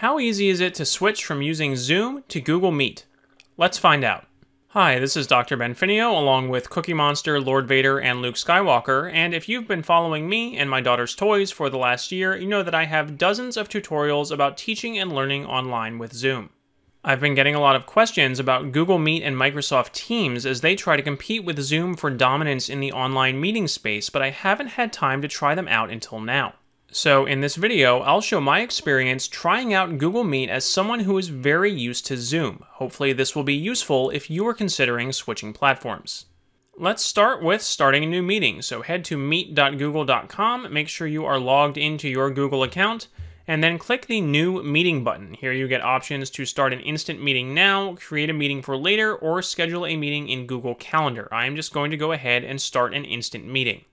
How easy is it to switch from using Zoom to Google Meet? Let's find out. Hi, this is Dr. Ben Finio along with Cookie Monster, Lord Vader, and Luke Skywalker, and if you've been following me and my daughter's toys for the last year, you know that I have dozens of tutorials about teaching and learning online with Zoom. I've been getting a lot of questions about Google Meet and Microsoft Teams as they try to compete with Zoom for dominance in the online meeting space, but I haven't had time to try them out until now. So in this video, I'll show my experience trying out Google Meet as someone who is very used to Zoom. Hopefully this will be useful if you are considering switching platforms. Let's start with starting a new meeting. So head to meet.google.com, make sure you are logged into your Google account, and then click the New Meeting button. Here you get options to start an instant meeting now, create a meeting for later, or schedule a meeting in Google Calendar. I am just going to go ahead and start an instant meeting.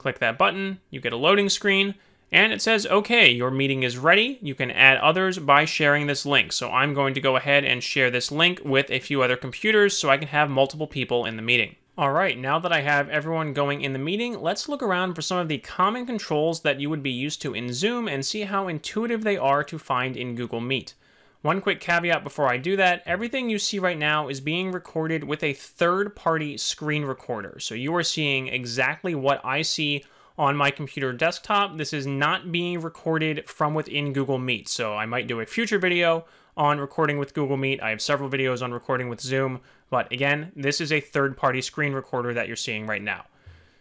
Click that button, you get a loading screen, and it says, okay, your meeting is ready. You can add others by sharing this link. So I'm going to go ahead and share this link with a few other computers so I can have multiple people in the meeting. All right, now that I have everyone going in the meeting, let's look around for some of the common controls that you would be used to in Zoom and see how intuitive they are to find in Google Meet. One quick caveat before I do that, everything you see right now is being recorded with a third-party screen recorder. So you are seeing exactly what I see on my computer desktop. This is not being recorded from within Google Meet. So I might do a future video on recording with Google Meet. I have several videos on recording with Zoom. But again, this is a third-party screen recorder that you're seeing right now.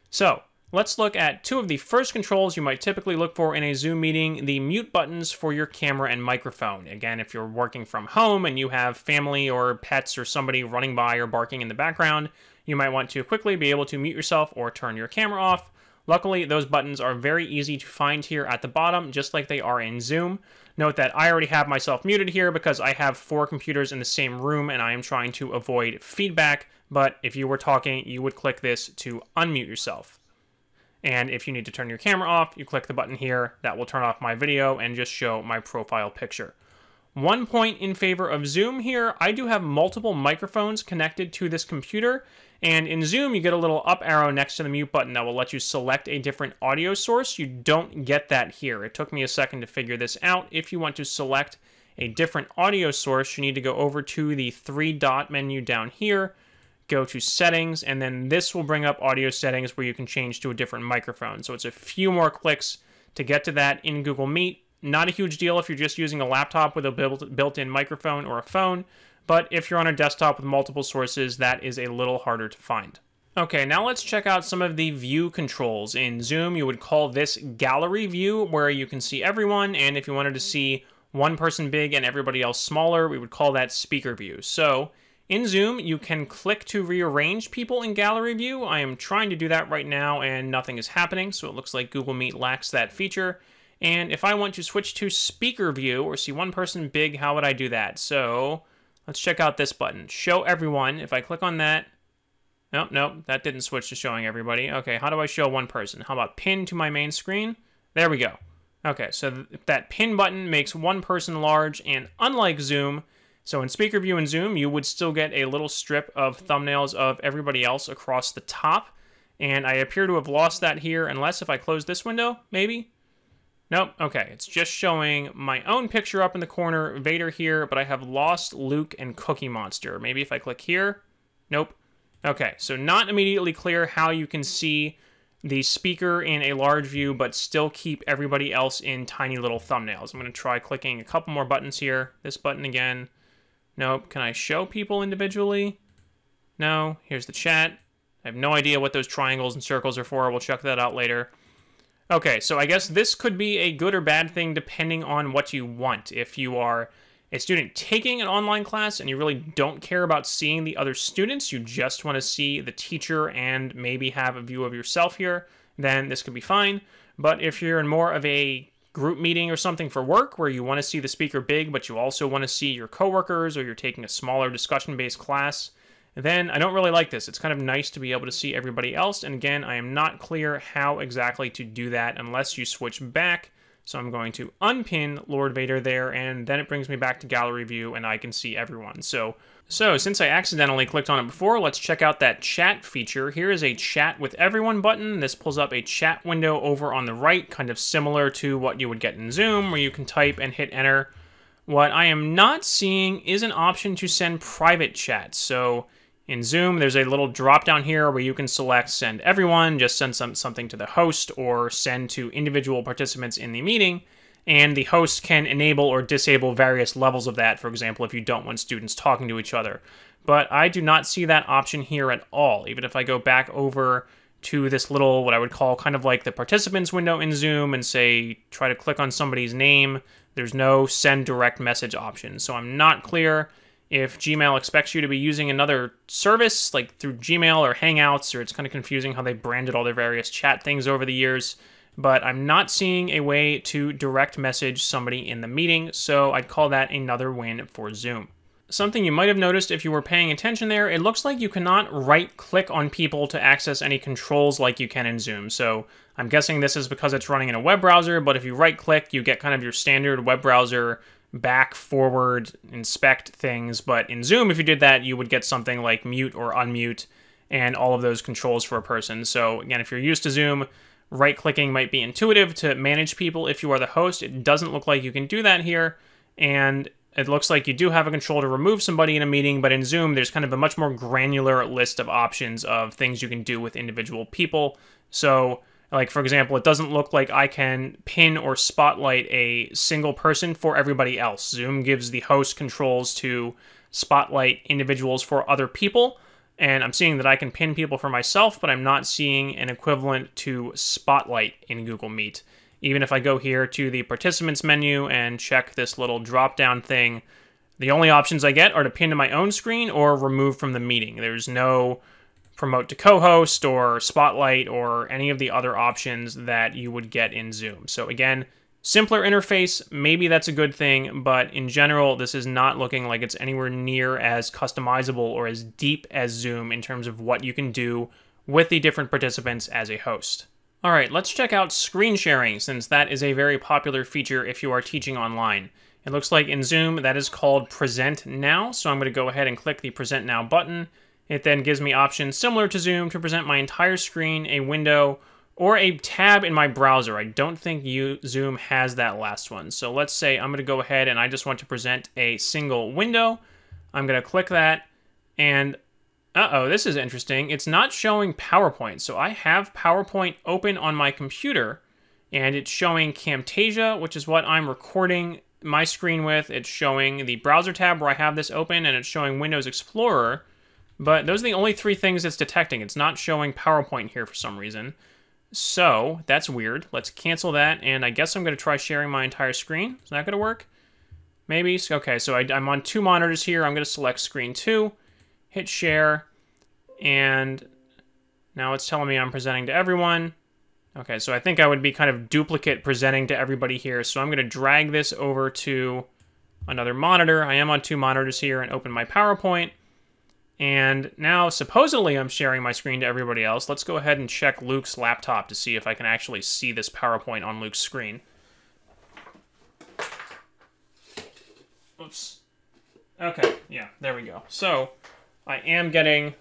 So Let's look at two of the first controls you might typically look for in a Zoom meeting, the mute buttons for your camera and microphone. Again, if you're working from home and you have family or pets or somebody running by or barking in the background, you might want to quickly be able to mute yourself or turn your camera off. Luckily, those buttons are very easy to find here at the bottom, just like they are in Zoom. Note that I already have myself muted here because I have four computers in the same room and I am trying to avoid feedback, but if you were talking, you would click this to unmute yourself. And if you need to turn your camera off, you click the button here. That will turn off my video and just show my profile picture. One point in favor of Zoom here, I do have multiple microphones connected to this computer. And in Zoom, you get a little up arrow next to the mute button that will let you select a different audio source. You don't get that here. It took me a second to figure this out. If you want to select a different audio source, you need to go over to the three dot menu down here, go to settings, and then this will bring up audio settings where you can change to a different microphone. So it's a few more clicks to get to that in Google Meet. Not a huge deal if you're just using a laptop with a built-in microphone or a phone, but if you're on a desktop with multiple sources, that is a little harder to find. Okay, now let's check out some of the view controls. In Zoom, you would call this gallery view, where you can see everyone, and if you wanted to see one person big and everybody else smaller, we would call that speaker view. So in Zoom, you can click to rearrange people in gallery view. I am trying to do that right now and nothing is happening, so it looks like Google Meet lacks that feature. And if I want to switch to speaker view or see one person big, how would I do that? So let's check out this button, show everyone. If I click on that, oh, nope, nope, that didn't switch to showing everybody. Okay, how do I show one person? How about pin to my main screen? There we go. Okay, so th that pin button makes one person large, and unlike Zoom, so in Speaker View and Zoom, you would still get a little strip of thumbnails of everybody else across the top. And I appear to have lost that here, unless if I close this window, maybe? Nope, okay, it's just showing my own picture up in the corner, Vader here, but I have lost Luke and Cookie Monster. Maybe if I click here? Nope. Okay, so not immediately clear how you can see the speaker in a large view, but still keep everybody else in tiny little thumbnails. I'm going to try clicking a couple more buttons here. This button again. Nope. Can I show people individually? No. Here's the chat. I have no idea what those triangles and circles are for. We'll check that out later. Okay, so I guess this could be a good or bad thing depending on what you want. If you are a student taking an online class and you really don't care about seeing the other students, you just want to see the teacher and maybe have a view of yourself here, then this could be fine. But if you're in more of a group meeting or something for work where you want to see the speaker big, but you also want to see your coworkers or you're taking a smaller discussion based class, then I don't really like this. It's kind of nice to be able to see everybody else. And again, I am not clear how exactly to do that unless you switch back So I'm going to unpin Lord Vader there, and then it brings me back to gallery view, and I can see everyone. So, so since I accidentally clicked on it before, let's check out that chat feature. Here is a chat with everyone button. This pulls up a chat window over on the right, kind of similar to what you would get in Zoom, where you can type and hit enter. What I am not seeing is an option to send private chats. So in Zoom, there's a little drop down here where you can select send everyone, just send some, something to the host, or send to individual participants in the meeting. And the host can enable or disable various levels of that, for example, if you don't want students talking to each other. But I do not see that option here at all. Even if I go back over to this little, what I would call kind of like the participants window in Zoom and say, try to click on somebody's name, there's no send direct message option. So I'm not clear if Gmail expects you to be using another service like through Gmail or Hangouts, or it's kind of confusing how they branded all their various chat things over the years. But I'm not seeing a way to direct message somebody in the meeting, so I'd call that another win for Zoom. Something you might have noticed if you were paying attention there, it looks like you cannot right click on people to access any controls like you can in Zoom. So I'm guessing this is because it's running in a web browser, but if you right click, you get kind of your standard web browser back, forward, inspect things. But in Zoom, if you did that, you would get something like mute or unmute and all of those controls for a person. So again, if you're used to Zoom, right clicking might be intuitive to manage people if you are the host. It doesn't look like you can do that here. And it looks like you do have a control to remove somebody in a meeting, but in Zoom, there's kind of a much more granular list of options of things you can do with individual people. So like, for example, it doesn't look like I can pin or spotlight a single person for everybody else. Zoom gives the host controls to spotlight individuals for other people. And I'm seeing that I can pin people for myself, but I'm not seeing an equivalent to Spotlight in Google Meet. Even if I go here to the participants menu and check this little drop down thing, the only options I get are to pin to my own screen or remove from the meeting. There's no promote to co-host or spotlight or any of the other options that you would get in Zoom. So again, simpler interface, maybe that's a good thing, but in general, this is not looking like it's anywhere near as customizable or as deep as Zoom in terms of what you can do with the different participants as a host. All right, let's check out screen sharing since that is a very popular feature if you are teaching online. It looks like in Zoom that is called Present Now, so I'm going to go ahead and click the Present Now button. It then gives me options similar to Zoom to present my entire screen, a window, or a tab in my browser. I don't think you, Zoom has that last one. So let's say I'm going to go ahead and I just want to present a single window. I'm going to click that and uh-oh, this is interesting. It's not showing PowerPoint. So I have PowerPoint open on my computer and it's showing Camtasia, which is what I'm recording my screen with. It's showing the browser tab where I have this open and it's showing Windows Explorer. But those are the only three things it's detecting. It's not showing PowerPoint here for some reason. So that's weird. Let's cancel that, and I guess I'm going to try sharing my entire screen. Is that going to work? Maybe. Okay, so I, am on two monitors here. I'm going to select screen two, hit share, and now it's telling me I'm presenting to everyone. Okay, so I think I would be kind of duplicate presenting to everybody here. So I'm going to drag this over to another monitor. I am on two monitors here and open my PowerPoint. And now, supposedly, I'm sharing my screen to everybody else. Let's go ahead and check Luke's laptop to see if I can actually see this PowerPoint on Luke's screen. Oops. Okay, yeah, there we go. So, I am getting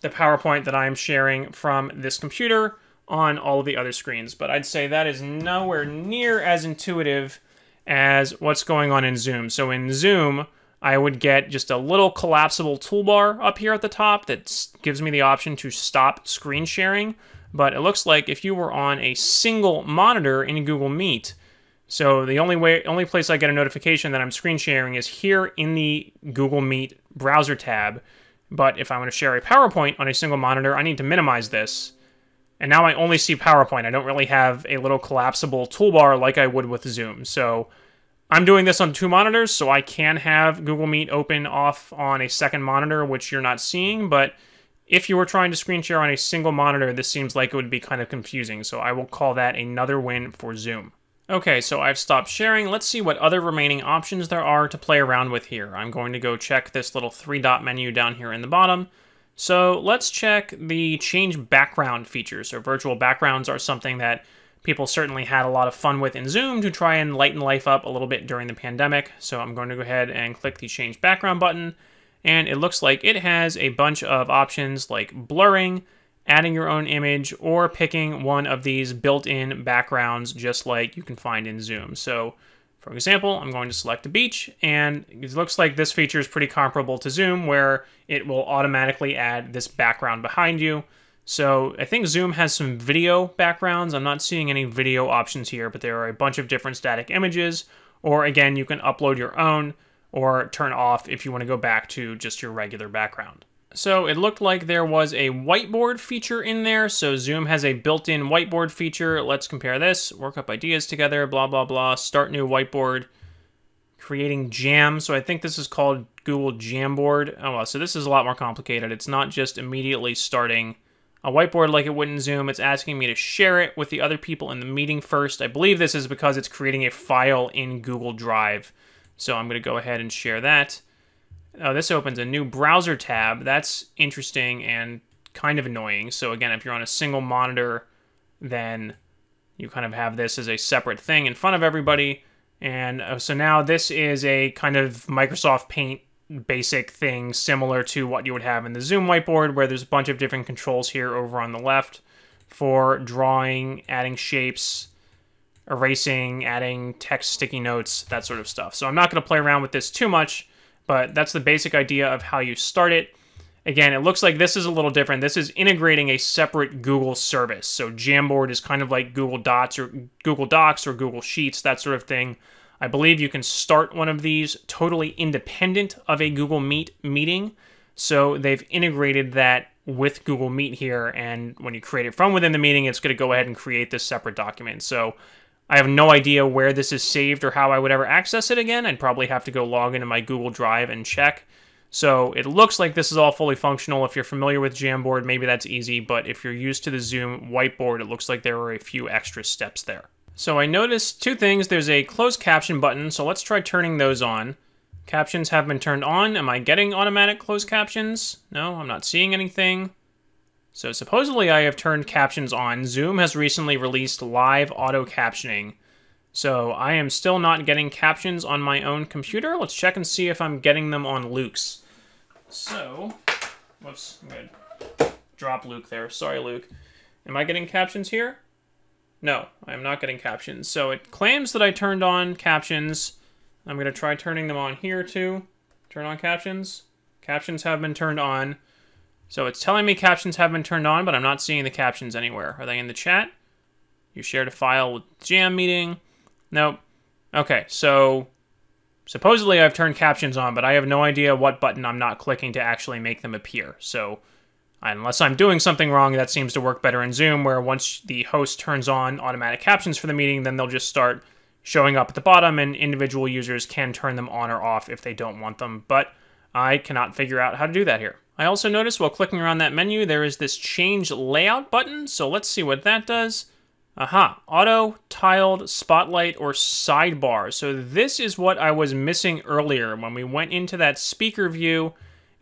the PowerPoint that I am sharing from this computer on all of the other screens, but I'd say that is nowhere near as intuitive as what's going on in Zoom. So in Zoom, I would get just a little collapsible toolbar up here at the top that gives me the option to stop screen sharing. But it looks like if you were on a single monitor in Google Meet, so the only way, only place I get a notification that I'm screen sharing is here in the Google Meet browser tab. But if I want to share a PowerPoint on a single monitor, I need to minimize this. And now I only see PowerPoint. I don't really have a little collapsible toolbar like I would with Zoom. So I'm doing this on two monitors, so I can have Google Meet open off on a second monitor, which you're not seeing, but if you were trying to screen share on a single monitor, this seems like it would be kind of confusing, so I will call that another win for Zoom. Okay, so I've stopped sharing. Let's see what other remaining options there are to play around with here. I'm going to go check this little three-dot menu down here in the bottom. So let's check the change background feature. So virtual backgrounds are something that people certainly had a lot of fun with in Zoom to try and lighten life up a little bit during the pandemic. So I'm going to go ahead and click the change background button. And it looks like it has a bunch of options like blurring, adding your own image, or picking one of these built-in backgrounds just like you can find in Zoom. So for example, I'm going to select a beach, and it looks like this feature is pretty comparable to Zoom, where it will automatically add this background behind you. So I think Zoom has some video backgrounds. I'm not seeing any video options here, but there are a bunch of different static images. Or again, you can upload your own or turn off if you want to go back to just your regular background. So it looked like there was a whiteboard feature in there. So Zoom has a built-in whiteboard feature. Let's compare this. Work up ideas together, blah, blah, blah. Start new whiteboard. Creating Jam. So I think this is called Google Jamboard. Oh, well, so this is a lot more complicated. It's not just immediately starting a whiteboard like it would in Zoom. It's asking me to share it with the other people in the meeting first. I believe this is because it's creating a file in Google Drive. So I'm going to go ahead and share that. Oh, this opens a new browser tab. That's interesting and kind of annoying. So again, if you're on a single monitor, then you kind of have this as a separate thing in front of everybody. And uh, so now this is a kind of Microsoft Paint basic thing similar to what you would have in the Zoom whiteboard, where there's a bunch of different controls here over on the left for drawing, adding shapes, erasing, adding text sticky notes, that sort of stuff. So I'm not going to play around with this too much but that's the basic idea of how you start it. Again, it looks like this is a little different. This is integrating a separate Google service. So Jamboard is kind of like Google Docs or Google Docs or Google Sheets, that sort of thing. I believe you can start one of these totally independent of a Google Meet meeting. So they've integrated that with Google Meet here, and when you create it from within the meeting, it's going to go ahead and create this separate document. So I have no idea where this is saved or how I would ever access it again. I'd probably have to go log into my Google Drive and check. So it looks like this is all fully functional. If you're familiar with Jamboard, maybe that's easy, but if you're used to the Zoom whiteboard, it looks like there are a few extra steps there. So I noticed two things. There's a closed caption button, so let's try turning those on. Captions have been turned on. Am I getting automatic closed captions? No, I'm not seeing anything. So supposedly I have turned captions on. Zoom has recently released live auto captioning. So I am still not getting captions on my own computer. Let's check and see if I'm getting them on Luke's. So, whoops, I'm gonna drop Luke there. Sorry, Luke. Am I getting captions here? No, I am not getting captions. So it claims that I turned on captions. I'm gonna try turning them on here too. Turn on captions. Captions have been turned on. So it's telling me captions have been turned on, but I'm not seeing the captions anywhere. Are they in the chat? You shared a file with Jam meeting? Nope. Okay, so supposedly I've turned captions on, but I have no idea what button I'm not clicking to actually make them appear. So unless I'm doing something wrong, that seems to work better in Zoom, where once the host turns on automatic captions for the meeting, then they'll just start showing up at the bottom, and individual users can turn them on or off if they don't want them. But I cannot figure out how to do that here. I also noticed while clicking around that menu, there is this change layout button. So let's see what that does. Aha, auto, tiled, spotlight, or sidebar. So this is what I was missing earlier when we went into that speaker view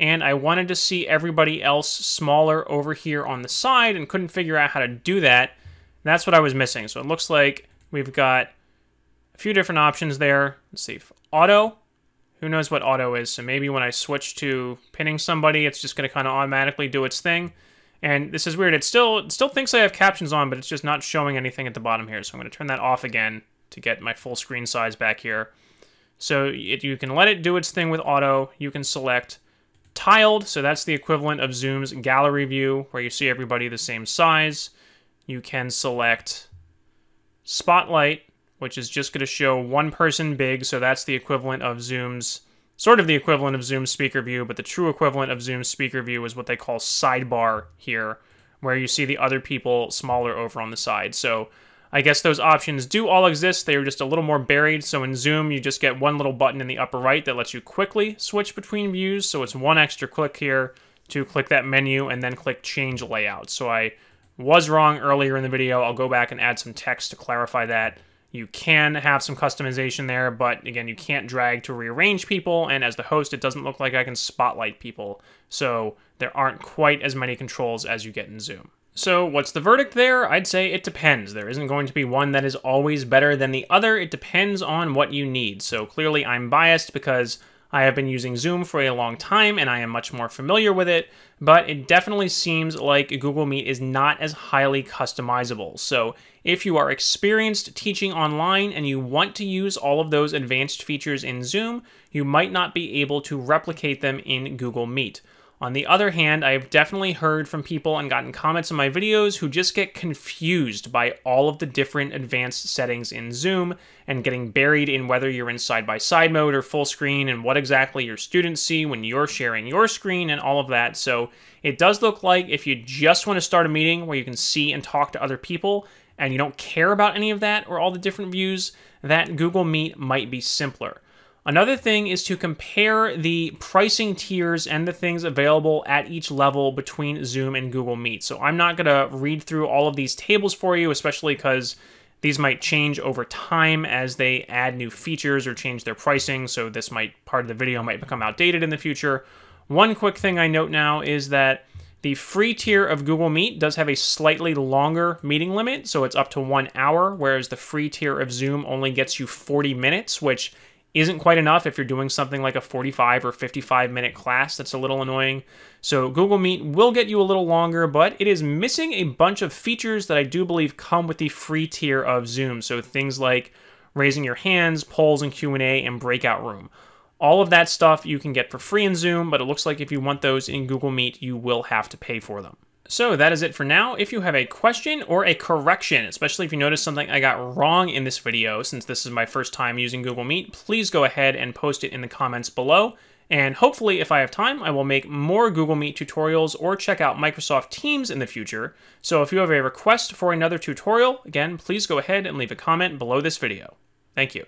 and I wanted to see everybody else smaller over here on the side and couldn't figure out how to do that. That's what I was missing. So it looks like we've got a few different options there. Let's see, auto, who knows what auto is. So maybe when I switch to pinning somebody, it's just going to kind of automatically do its thing. And this is weird. It still it still thinks I have captions on, but it's just not showing anything at the bottom here. So I'm going to turn that off again to get my full screen size back here. So it, you can let it do its thing with auto. You can select tiled, so that's the equivalent of Zoom's gallery view, where you see everybody the same size. You can select spotlight, which is just going to show one person big. So that's the equivalent of Zoom's, sort of the equivalent of Zoom's speaker view, but the true equivalent of Zoom's speaker view is what they call sidebar here, where you see the other people smaller over on the side. So I guess those options do all exist. They are just a little more buried. So in Zoom, you just get one little button in the upper right that lets you quickly switch between views. So it's one extra click here to click that menu and then click change layout. So I was wrong earlier in the video. I'll go back and add some text to clarify that. You can have some customization there, but again, you can't drag to rearrange people, and as the host, it doesn't look like I can spotlight people, so there aren't quite as many controls as you get in Zoom. So, what's the verdict there? I'd say it depends. There isn't going to be one that is always better than the other. It depends on what you need. So, clearly, I'm biased because I have been using Zoom for a long time and I am much more familiar with it, but it definitely seems like Google Meet is not as highly customizable. So, if you are experienced teaching online and you want to use all of those advanced features in Zoom, you might not be able to replicate them in Google Meet. On the other hand, I've definitely heard from people and gotten comments in my videos who just get confused by all of the different advanced settings in Zoom and getting buried in whether you're in side-by-side mode or full screen and what exactly your students see when you're sharing your screen and all of that. So it does look like if you just want to start a meeting where you can see and talk to other people and you don't care about any of that or all the different views, that Google Meet might be simpler. Another thing is to compare the pricing tiers and the things available at each level between Zoom and Google Meet. So I'm not going to read through all of these tables for you, especially because these might change over time as they add new features or change their pricing. So this might, part of the video might become outdated in the future. One quick thing I note now is that the free tier of Google Meet does have a slightly longer meeting limit, so it's up to one hour, whereas the free tier of Zoom only gets you 40 minutes, which isn't quite enough if you're doing something like a 45 or 55 minute class. That's a little annoying. So Google Meet will get you a little longer, but it is missing a bunch of features that I do believe come with the free tier of Zoom. So things like raising your hands, polls and Q&A, and breakout room. All of that stuff you can get for free in Zoom, but it looks like if you want those in Google Meet, you will have to pay for them. So that is it for now. If you have a question or a correction, especially if you notice something I got wrong in this video, since this is my first time using Google Meet, please go ahead and post it in the comments below. And hopefully, if I have time, I will make more Google Meet tutorials or check out Microsoft Teams in the future. So if you have a request for another tutorial, again, please go ahead and leave a comment below this video. Thank you.